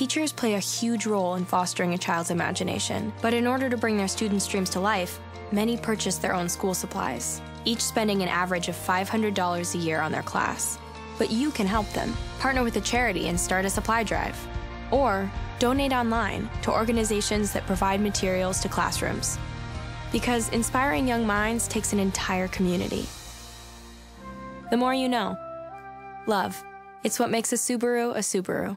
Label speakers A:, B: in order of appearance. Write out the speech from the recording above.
A: Teachers play a huge role in fostering a child's imagination, but in order to bring their students' dreams to life, many purchase their own school supplies, each spending an average of $500 a year on their class. But you can help them. Partner with a charity and start a supply drive. Or donate online to organizations that provide materials to classrooms. Because inspiring young minds takes an entire community. The more you know. Love. It's what makes a Subaru a Subaru.